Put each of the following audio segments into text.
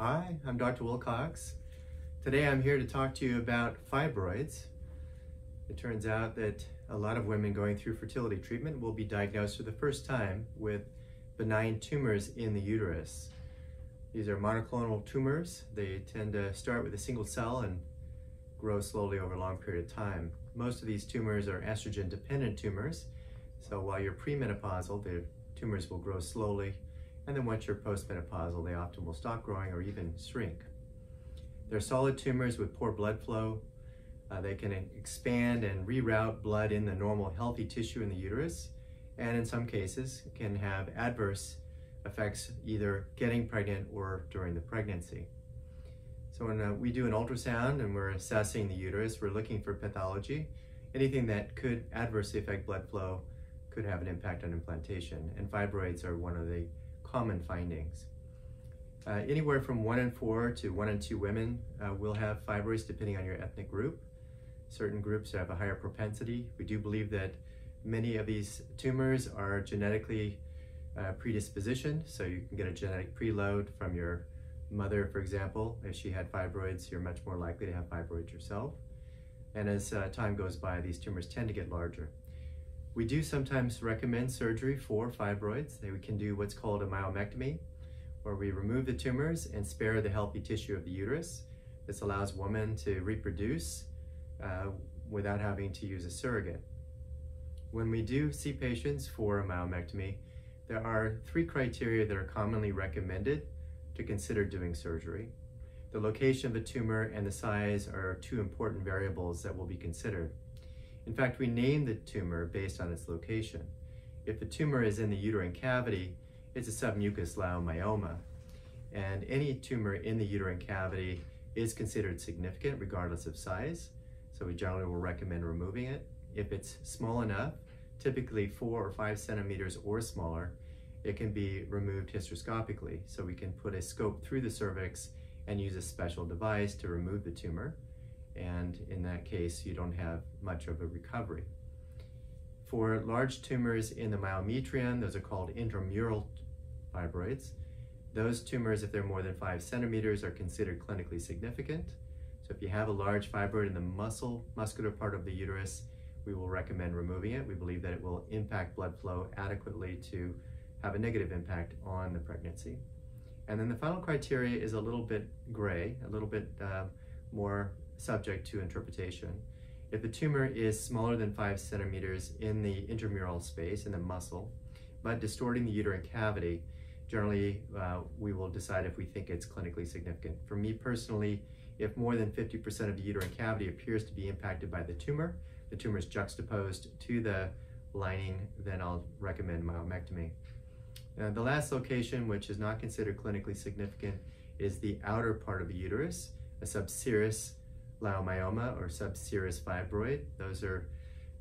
Hi, I'm Dr. Wilcox. Today I'm here to talk to you about fibroids. It turns out that a lot of women going through fertility treatment will be diagnosed for the first time with benign tumors in the uterus. These are monoclonal tumors. They tend to start with a single cell and grow slowly over a long period of time. Most of these tumors are estrogen dependent tumors. So while you're premenopausal, the tumors will grow slowly and then once you're postmenopausal, they often will stop growing or even shrink. They're solid tumors with poor blood flow. Uh, they can expand and reroute blood in the normal healthy tissue in the uterus, and in some cases can have adverse effects either getting pregnant or during the pregnancy. So when uh, we do an ultrasound and we're assessing the uterus, we're looking for pathology. Anything that could adversely affect blood flow could have an impact on implantation, and fibroids are one of the common findings. Uh, anywhere from one in four to one in two women uh, will have fibroids depending on your ethnic group. Certain groups have a higher propensity. We do believe that many of these tumors are genetically uh, predispositioned, so you can get a genetic preload from your mother, for example. If she had fibroids, you're much more likely to have fibroids yourself. And as uh, time goes by, these tumors tend to get larger. We do sometimes recommend surgery for fibroids. We can do what's called a myomectomy, where we remove the tumors and spare the healthy tissue of the uterus. This allows women to reproduce uh, without having to use a surrogate. When we do see patients for a myomectomy, there are three criteria that are commonly recommended to consider doing surgery. The location of the tumor and the size are two important variables that will be considered. In fact, we name the tumor based on its location. If the tumor is in the uterine cavity, it's a submucous leiomyoma. And any tumor in the uterine cavity is considered significant regardless of size. So we generally will recommend removing it. If it's small enough, typically four or five centimeters or smaller, it can be removed hysteroscopically. So we can put a scope through the cervix and use a special device to remove the tumor and in that case, you don't have much of a recovery. For large tumors in the myometrium, those are called intramural fibroids. Those tumors, if they're more than five centimeters, are considered clinically significant. So if you have a large fibroid in the muscle, muscular part of the uterus, we will recommend removing it. We believe that it will impact blood flow adequately to have a negative impact on the pregnancy. And then the final criteria is a little bit gray, a little bit uh, more subject to interpretation. If the tumor is smaller than five centimeters in the intramural space, in the muscle, but distorting the uterine cavity, generally uh, we will decide if we think it's clinically significant. For me personally, if more than 50% of the uterine cavity appears to be impacted by the tumor, the tumor is juxtaposed to the lining, then I'll recommend myomectomy. Uh, the last location, which is not considered clinically significant, is the outer part of the uterus, a subserous leiomyoma or subserous fibroid. Those are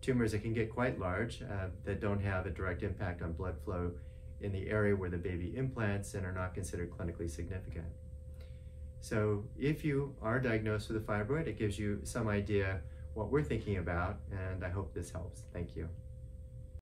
tumors that can get quite large uh, that don't have a direct impact on blood flow in the area where the baby implants and are not considered clinically significant. So if you are diagnosed with a fibroid, it gives you some idea what we're thinking about, and I hope this helps. Thank you.